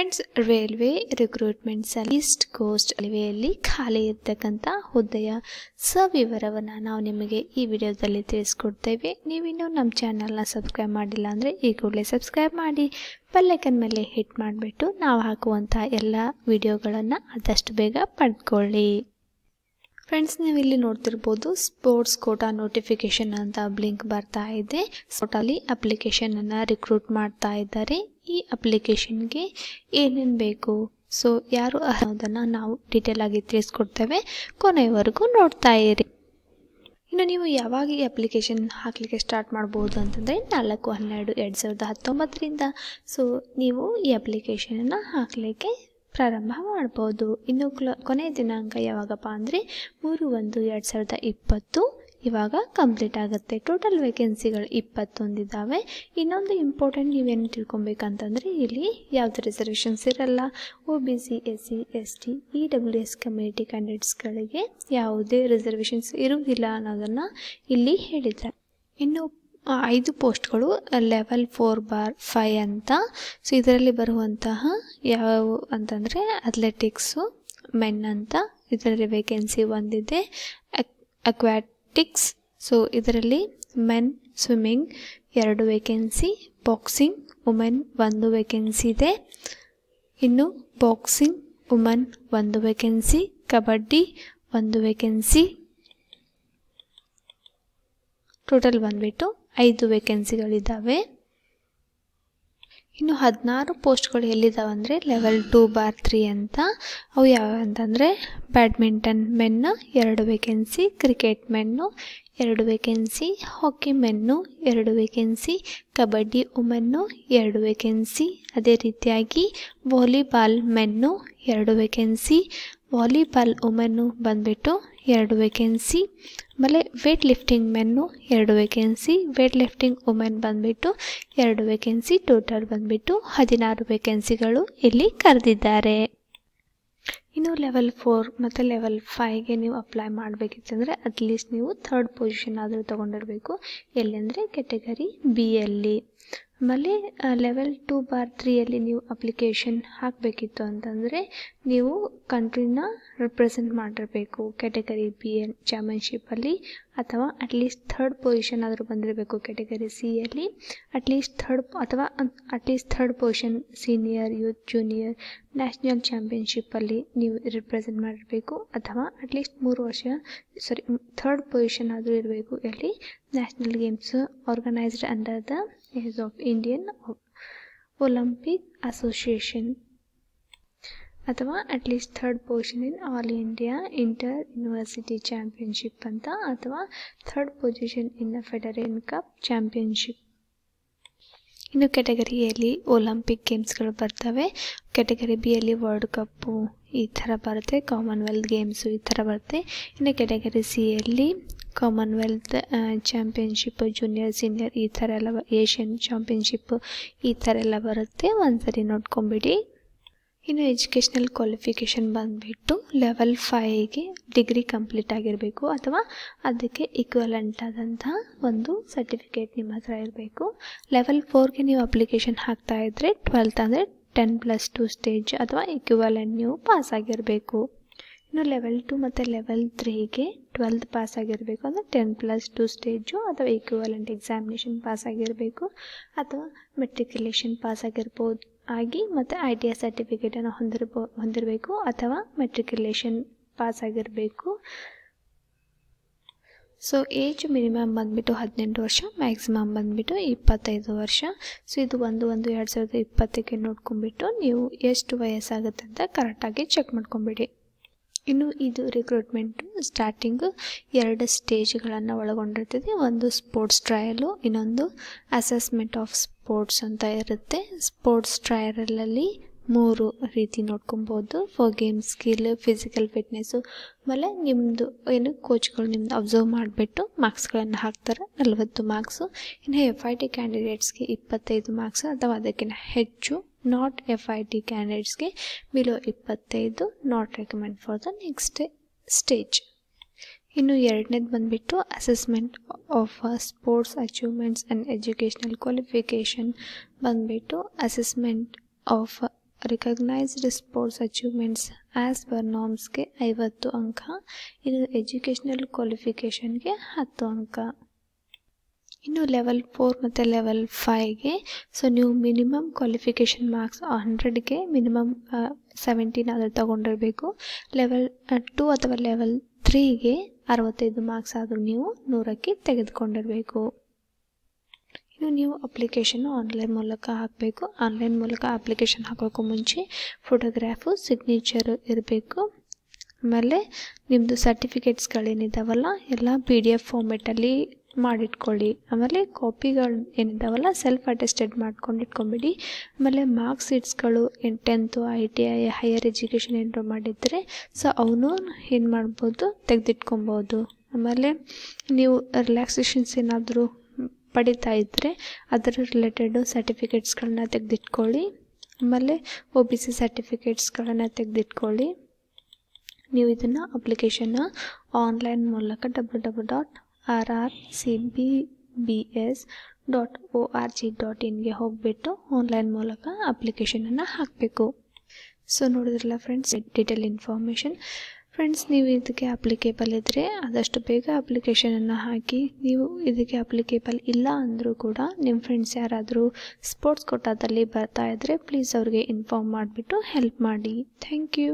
Friends railway recruitment East Coast ರೈಲ್ವೆಯಲ್ಲಿ ಖಾಲಿ ಇರ್ತಕ್ಕಂಥ ಹುದ್ದೆಯ ಸವಿವರವನ್ನು ನಾವು ನಿಮಗೆ ಈ ವಿಡಿಯೋದಲ್ಲಿ ತಿಳಿಸ್ಕೊಡ್ತೇವೆ ನೀವಿನ್ನೂ ನಮ್ಮ ಚಾನಲ್ನ ಸಬ್ಸ್ಕ್ರೈಬ್ ಮಾಡಿಲ್ಲ ಅಂದರೆ ಈ ಕೂಡಲೇ ಸಬ್ಸ್ಕ್ರೈಬ್ ಮಾಡಿ. ಬೆಲ್ಲೈಕನ್ ಮೇಲೆ ಹಿಟ್ ಮಾಡಿಬಿಟ್ಟು ನಾವು ಹಾಕುವಂಥ ಎಲ್ಲ ವಿಡಿಯೋಗಳನ್ನು ಆದಷ್ಟು ಬೇಗ ಪಡ್ಕೊಳ್ಳಿ. ಫ್ರೆಂಡ್ಸ್ ನೀವು ಇಲ್ಲಿ ನೋಡ್ತಿರ್ಬೋದು ಸ್ಪೋರ್ಟ್ಸ್ ಕೋಟಾ ನೋಟಿಫಿಕೇಶನ್ ಅಂತ ಬ್ಲಿಂಕ್ ಬರ್ತಾ ಇದೆ. ಸ್ಪೋರ್ಟಲ್ಲಿ ಅಪ್ಲಿಕೇಶನನ್ನು ರಿಕ್ರೂಟ್ ಮಾಡ್ತಾ ಇದ್ದಾರೆ. ಈ ಅಪ್ಲಿಕೇಶನ್ಗೆ ಏನೇನು ಬೇಕು? ಸೊ ಯಾರು ಅನ್ನೋದನ್ನು ನಾವು ಡೀಟೇಲ್ ಆಗಿ ತಿಳಿಸ್ಕೊಡ್ತೇವೆ. ಕೊನೆಯವರೆಗೂ ನೋಡ್ತಾ ಇರಿ. ಇನ್ನು ನೀವು ಯಾವಾಗ ಈ ಅಪ್ಲಿಕೇಶನ್ ಹಾಕಲಿಕ್ಕೆ ಸ್ಟಾರ್ಟ್ ಮಾಡ್ಬೋದು ಅಂತಂದರೆ ನಾಲ್ಕು ಹನ್ನೆರಡು ಎರಡು ಸಾವಿರದ ಹತ್ತೊಂಬತ್ತರಿಂದ. ಸೊ ನೀವು ಈ ಅಪ್ಲಿಕೇಶನನ್ನು ಹಾಕಲಿಕ್ಕೆ ಪ್ರಾರಂಭ ಮಾಡ್ಬೋದು. ಇನ್ನು ಕ್ಲ ಕೊನೆಯ ದಿನಾಂಕ ಯಾವಾಗಪ್ಪ ಅಂದರೆ ಮೂರು, ಒಂದು, ಎರಡು ಸಾವಿರದ ಇಪ್ಪತ್ತು. ಇವಾಗ ಕಂಪ್ಲೀಟ್ ಆಗುತ್ತೆ. ಟೋಟಲ್ ವೇಕೆನ್ಸಿಗಳು ಇಪ್ಪತ್ತೊಂದಿದ್ದಾವೆ ಇನ್ನೊಂದು ಇಂಪಾರ್ಟೆಂಟ್ ನೀವೇನು ತಿಳ್ಕೊಬೇಕಂತಂದರೆ ಇಲ್ಲಿ ಯಾವುದೇ ರಿಸರ್ವೇಷನ್ಸ್ ಇರಲ್ಲ. O B C S C S T E W S community ಕ್ಯಾಂಡಿಡೇಟ್ಸ್ಗಳಿಗೆ ಯಾವುದೇ ರಿಸರ್ವೇಷನ್ಸ್ ಇರುವುದಿಲ್ಲ ಅನ್ನೋದನ್ನು ಇಲ್ಲಿ ಹೇಳಿದ್ದಾರೆ ಇನ್ನು ಐದು ಪೋಸ್ಟ್ಗಳು ಲೆವೆಲ್ ಫೋರ್ ಬಾರ್ ಫೈ ಅಂತ. ಸೊ ಇದರಲ್ಲಿ ಬರುವಂತಹ ಯಾವ ಅಂತಂದರೆ ಅಥ್ಲೆಟಿಕ್ಸು, ಮೆನ್ ಅಂತ. ಇದರಲ್ಲಿ ವೇಕೆನ್ಸಿ ಒಂದಿದೆ. ಅಕ್ವಾಟಿಕ್ಸ್ ಸೊ ಇದರಲ್ಲಿ ಮೆನ್ ಸ್ವಿಮ್ಮಿಂಗ್ ಎರಡು ವೇಕೆನ್ಸಿ ಬಾಕ್ಸಿಂಗ್ ವುಮೆನ್ ಒಂದು ವೇಕೆನ್ಸಿ ಇದೆ. ಇನ್ನು ಬಾಕ್ಸಿಂಗ್ ವುಮನ್ ಒಂದು ವೇಕೆನ್ಸಿ ಕಬಡ್ಡಿ ಒಂದು ವೇಕೆನ್ಸಿ ಟೋಟಲ್ ಬಂದುಬಿಟ್ಟು ಐದು ವೇಕೆನ್ಸಿಗಳಿದ್ದಾವೆ ಇನ್ನು ಹದಿನಾರು ಪೋಸ್ಟ್ಗಳು ಎಲ್ಲಿದ್ದಾವೆ ಅಂದರೆ ಲೆವೆಲ್ ಟೂ ಬಾರ್ ತ್ರೀ ಅಂತ. ಅವು ಯಾವ್ಯಾವ ಅಂತಂದರೆ ಬ್ಯಾಡ್ಮಿಂಟನ್ ಮೆನ್ನು ಎರಡು ವೇಕೆನ್ಸಿ ಕ್ರಿಕೆಟ್ ಮೆನ್ನು ಎರಡು ವೇಕೆನ್ಸಿ ಹಾಕಿ ಮೆನ್ನು ಎರಡು ವೇಕೆನ್ಸಿ ಕಬಡ್ಡಿ ಉಮೆನ್ನು ಎರಡು ವೇಕೆನ್ಸಿ ಅದೇ ರೀತಿಯಾಗಿ ವಾಲಿಬಾಲ್ ಮೆನ್ನು ಎರಡು ವೇಕೆನ್ಸಿ ವಾಲಿಬಾಲ್ ವುಮೆನ್ನು ಬಂದುಬಿಟ್ಟು ಎರಡು ವೇಕೆನ್ಸಿ ಆಮೇಲೆ ವೇಟ್ ಲಿಫ್ಟಿಂಗ್ ಮೆನ್ನು ಎರಡು ವೇಕೆನ್ಸಿ ವೇಟ್ ಲಿಫ್ಟಿಂಗ್ ವುಮೆನ್ ಬಂದುಬಿಟ್ಟು ಎರಡು ವೇಕೆನ್ಸಿ ಟೋಟಲ್ ಬಂದುಬಿಟ್ಟು ಹದಿನಾರು ವೇಕೆನ್ಸಿಗಳು ಇಲ್ಲಿ ಕರೆದಿದ್ದಾರೆ. ಇನ್ನು ಲೆವೆಲ್ ಫೋರ್ ಮತ್ತು ಲೆವೆಲ್ ಫೈವ್ಗೆ ನೀವು ಅಪ್ಲೈ ಮಾಡಬೇಕಿತ್ತಂದರೆ ಅಟ್ಲೀಸ್ಟ್ ನೀವು ಥರ್ಡ್ ಪೊಸಿಷನ್ ಆದರೂ ತೊಗೊಂಡಿರಬೇಕು. ಎಲ್ಲಿ ಅಂದರೆ ಕೆಟಗರಿ ಬಿ ಯಲ್ಲಿ ಆಮೇಲೆ ಲೆವೆಲ್ ಟು ಬಾರ್ ತ್ರೀಯಲ್ಲಿ ನೀವು ಅಪ್ಲಿಕೇಶನ್ ಹಾಕಬೇಕಿತ್ತು ಅಂತಂದರೆ ನೀವು ಕಂಟ್ರಿನ ರಿಪ್ರೆಸೆಂಟ್ ಮಾಡಿರಬೇಕು. ಕ್ಯಾಟಗರಿ ಬಿ ಎನ್ ಚಾಂಪಿಯನ್ಶಿಪ್ಪಲ್ಲಿ ಅಥವಾ ಅಟ್ಲೀಸ್ಟ್ ಥರ್ಡ್ ಪೊಸಿಷನ್ ಆದರೂ ಬಂದಿರಬೇಕು ಕ್ಯಾಟಗರಿ ಸಿಯಲ್ಲಿ ಅಟ್ಲೀಸ್ಟ್ ಥರ್ಡ್ ಅಥವಾ at least third position senior youth junior national ಚಾಂಪಿಯನ್ಶಿಪ್ಪಲ್ಲಿ ನೀವು ರಿಪ್ರೆಸೆಂಟ್ ಮಾಡಿರಬೇಕು. ಅಥವಾ ಅಟ್ಲೀಸ್ಟ್ ಮೂರು ವರ್ಷ ಸಾರಿ ಥರ್ಡ್ ಪೊಸಿಷನ್ ಆದರೂ ಇರಬೇಕು. ಎಲ್ಲಿ national games organised under the aegis of Indian Olympic Association ಅಥವಾ at least third position in all India inter university championship ಅಂತ, ಅಥವಾ third position in the federation cup championship ಇನ್ನು ಕ್ಯಾಟಗರಿಯಲ್ಲಿ ಒಲಿಂಪಿಕ್ ಗೇಮ್ಸ್ಗಳು ಬರ್ತವೆ. ಕೆಟಗರಿ ಬಿಯಲ್ಲಿ ವರ್ಲ್ಡ್ ಕಪ್ಪು ಈ ಥರ ಬರುತ್ತೆ ಕಾಮನ್ವೆಲ್ತ್ ಗೇಮ್ಸು ಈ ಥರ ಬರುತ್ತೆ. ಇನ್ನು ಕ್ಯಾಟಗರಿ ಸಿಯಲ್ಲಿ ಕಾಮನ್ವೆಲ್ತ್ ಚಾಂಪಿಯನ್ಶಿಪ್ ಜೂನಿಯರ್ ಸೀನಿಯರ್ ಈ ಥರ ಎಲ್ಲ ಏಷ್ಯನ್ ಚಾಂಪಿಯನ್ಶಿಪ್ ಈ ಥರ ಎಲ್ಲ ಬರುತ್ತೆ. ಒಂದ್ಸರಿ ನೋಡ್ಕೊಂಬಿಡಿ. ಇನ್ನು ಎಜುಕೇಷ್ನಲ್ ಕ್ವಾಲಿಫಿಕೇಷನ್ ಬಂದುಬಿಟ್ಟು ಲೆವೆಲ್ ಫೈವ್ಗೆ ಡಿಗ್ರಿ ಕಂಪ್ಲೀಟ್ ಆಗಿರಬೇಕು ಅಥವಾ ಅದಕ್ಕೆ ಈಕ್ವಲೆಂಟ್ ಆದಂತಹ ಒಂದು ಸರ್ಟಿಫಿಕೇಟ್ ನಿಮ್ಮ ಹತ್ರ ಇರಬೇಕು. ಲೆವೆಲ್ ಫೋರ್ಗೆ ನೀವು ಅಪ್ಲಿಕೇಶನ್ ಹಾಕ್ತಾ ಇದ್ದರೆ ಟ್ವೆಲ್ತ್ ಅಂದರೆ ಟೆನ್ ಪ್ಲಸ್ ಟು ಸ್ಟೇಜ್ ಅಥವಾ ಈಕ್ವಲೆಂಟ್ ನೀವು ಪಾಸ್ ಆಗಿರಬೇಕು. ಇನ್ನು ಲೆವೆಲ್ ಟು ಮತ್ತು ಲೆವೆಲ್ ತ್ರೀಗೆ ಟ್ವೆಲ್ತ್ ಪಾಸ್ ಆಗಿರಬೇಕು ಅಂದರೆ ಟೆನ್ ಪ್ಲಸ್ ಟು ಸ್ಟೇಜು ಅಥವಾ ಈಕ್ವಲೆಂಟ್ ಎಕ್ಸಾಮಿನೇಷನ್ ಪಾಸ್ ಆಗಿರಬೇಕು ಅಥವಾ ಮೆಟ್ರಿಕ್ಯುಲೇಷನ್ ಪಾಸ್ ಆಗಿರ್ಬೋದು, ಆಗಿ ಮತ್ತು ಐ ಟಿ ಎಸ್ ಸರ್ಟಿಫಿಕೇಟನ್ನು ಹೊಂದಿರ್ಬೋ, ಹೊಂದಿರಬೇಕು ಅಥವಾ ಮೆಟ್ರಿಕ್ಯುಲೇಷನ್ ಪಾಸ್ ಆಗಿರಬೇಕು. ಸೊ ಏಜ್ ಮಿನಿಮಮ್ ಬಂದುಬಿಟ್ಟು ಹದಿನೆಂಟು ವರ್ಷ ಮ್ಯಾಕ್ಸಿಮಮ್ ಬಂದುಬಿಟ್ಟು ಇಪ್ಪತ್ತೈದು ವರ್ಷ. ಸೊ ಇದು ಒಂದು ಒಂದು ಎರಡು ಸಾವಿರದ ಇಪ್ಪತ್ತಕ್ಕೆ ನೋಡ್ಕೊಂಬಿಟ್ಟು ನೀವು ಎಷ್ಟು ವಯಸ್ಸಾಗುತ್ತೆ ಅಂತ ಕರೆಕ್ಟಾಗಿ ಚೆಕ್ ಮಾಡ್ಕೊಂಬಿಡಿ. ಇನ್ನು ಇದು ರಿಕ್ರೂಟ್ಮೆಂಟ್ ಸ್ಟಾರ್ಟಿಂಗು ಎರಡು ಸ್ಟೇಜ್ಗಳನ್ನು ಒಳಗೊಂಡಿರ್ತದೆ. ಒಂದು ಸ್ಪೋರ್ಟ್ಸ್ ಟ್ರಯಲು ಇನ್ನೊಂದು ಅಸೆಸ್ಮೆಂಟ್ ಆಫ್ ಸ್ಪೋರ್ಟ್ಸ್ ಅಂತ ಇರುತ್ತೆ. ಸ್ಪೋರ್ಟ್ಸ್ ಟ್ರಯಲಲ್ಲಿ ಮೂರು ರೀತಿ ನೋಡ್ಕೊಬೋದು. For game skill physical fitness ಆಮೇಲೆ ನಿಮ್ಮದು ಏನು ಕೋಚ್ಗಳು ನಿಮ್ಮದು ಅಬ್ಸರ್ವ್ ಮಾಡಿಬಿಟ್ಟು ಮಾರ್ಕ್ಸ್ಗಳನ್ನು ಹಾಕ್ತಾರೆ. ನಲವತ್ತು ಮಾರ್ಕ್ಸು ಇನ್ನು ಎಫ್ ಐ ಟಿ ಕ್ಯಾಂಡಿಡೇಟ್ಸ್ಗೆ ಇಪ್ಪತ್ತೈದು ಮಾರ್ಕ್ಸ್ ಅಥವಾ ಅದಕ್ಕಿಂತ ಹೆಚ್ಚು ನಾಟ್ ಎಫ್ ಐ ಟಿ ಕ್ಯಾಂಡಿಡೇಟ್ಸ್ಗೆ ಬಿಲೋ ಇಪ್ಪತ್ತೈದು not recommend for the next stage ಇನ್ನು ಎರಡನೇದು ಬಂದುಬಿಟ್ಟು assessment of sports achievements and educational qualification ಬಂದುಬಿಟ್ಟು assessment of recognised sports achievements as per ನಾಮ್ಸ್ಗೆ ಐವತ್ತು ಅಂಕ. ಇನ್ನು ಎಜುಕೇಷನಲ್ ಕ್ವಾಲಿಫಿಕೇಷನ್ಗೆ ಹತ್ತು ಅಂಕ. ಇನ್ನು ಲೆವೆಲ್ ಫೋರ್ ಮತ್ತು ಲೆವೆಲ್ ಫೈವ್ಗೆ ಸೊ ನೀವು ಮಿನಿಮಮ್ ಕ್ವಾಲಿಫಿಕೇಷನ್ ಮಾರ್ಕ್ಸ್ ಹಂಡ್ರೆಡ್ಗೆ ಮಿನಿಮಮ್ ಸೆವೆಂಟೀನ್ ಆದರೂ ತೊಗೊಂಡಿರಬೇಕು. ಲೆವೆಲ್ ಟು ಅಥವಾ ಲೆವೆಲ್ ತ್ರೀಗೆ ಅರವತ್ತೈದು ಮಾರ್ಕ್ಸ್ ಆದರೂ ನೀವು ನೂರಕ್ಕೆ ತೆಗೆದುಕೊಂಡಿರಬೇಕು. ಇನ್ನು ನೀವು ಅಪ್ಲಿಕೇಶನ್ ಆನ್ಲೈನ್ ಮೂಲಕ ಹಾಕಬೇಕು. ಆನ್ಲೈನ್ ಮೂಲಕ ಅಪ್ಲಿಕೇಶನ್ ಹಾಕೋಕ್ಕೂ ಮುಂಚೆ ಫೋಟೋಗ್ರಾಫು ಸಿಗ್ನೇಚರು ಇರಬೇಕು. ಆಮೇಲೆ ನಿಮ್ಮದು ಸರ್ಟಿಫಿಕೇಟ್ಸ್ಗಳೇನಿದ್ದಾವಲ್ಲ ಎಲ್ಲ ಪಿ ಡಿ ಎಫ್ ಫಾರ್ಮೆಟಲ್ಲಿ ಮಾಡಿಟ್ಕೊಳ್ಳಿ. ಆಮೇಲೆ ಕಾಪಿಗಳು ಏನಿದ್ದಾವಲ್ಲ ಸೆಲ್ಫ್ ಅಟೆಸ್ಟೆಡ್ ಮಾಡ್ಕೊಂಡು ಇಟ್ಕೊಂಬಿಡಿ ಆಮೇಲೆ marks ಶೀಟ್ಸ್ಗಳು tenth I T I higher education ಏನಾರು ಮಾಡಿದರೆ ಸೊ ಅವನು ಏನು ಮಾಡ್ಬೋದು ತೆಗೆದಿಟ್ಕೊಬೋದು. ಆಮೇಲೆ ನೀವು ರಿಲ್ಯಾಕ್ಸೇಷನ್ಸ್ ಏನಾದರೂ ಪಡಿತಾ ಇದ್ದರೆ ಅದರ ರಿಲೇಟೆಡು ಸರ್ಟಿಫಿಕೇಟ್ಸ್ಗಳನ್ನ ತೆಗೆದಿಟ್ಕೊಳ್ಳಿ. ಆಮೇಲೆ ಒ ಬಿ ಸಿ ಸರ್ಟಿಫಿಕೇಟ್ಸ್ಗಳನ್ನು ತೆಗೆದಿಟ್ಕೊಳ್ಳಿ. ನೀವು ಇದನ್ನು ಅಪ್ಲಿಕೇಶನ್ನ ಆನ್ಲೈನ್ ಮೂಲಕ W W dot R R C B B S dot O R G dot ಇನ್ಗೆ ಹೋಗಿಬಿಟ್ಟು ಆನ್ಲೈನ್ ಮೂಲಕ ಅಪ್ಲಿಕೇಶನನ್ನು ಹಾಕಬೇಕು. ಸೊ ನೋಡಿದ್ರಲ್ಲ ಫ್ರೆಂಡ್ಸ್ ಡೀಟೇಲ್ ಇನ್ಫಾರ್ಮೇಷನ್ ಫ್ರೆಂಡ್ಸ್ ನೀವು ಇದಕ್ಕೆ ಅಪ್ಲಿಕೇಬಲ್ ಇದ್ದರೆ ಆದಷ್ಟು ಬೇಗ ಅಪ್ಲಿಕೇಶನನ್ನು ಹಾಕಿ, ನೀವು ಇದಕ್ಕೆ ಅಪ್ಲಿಕೇಬಲ್ ಇಲ್ಲ ಅಂದರೂ ಕೂಡ ನಿಮ್ಮ ಫ್ರೆಂಡ್ಸ್ ಯಾರಾದರೂ ಸ್ಪೋರ್ಟ್ಸ್ ಕೋಟಾದಲ್ಲಿ ಬರ್ತಾ ಇದ್ದರೆ ಪ್ಲೀಸ್ ಅವ್ರಿಗೆ ಇನ್ಫಾರ್ಮ್ ಮಾಡಿಬಿಟ್ಟು ಹೆಲ್ಪ್ ಮಾಡಿ. Thank you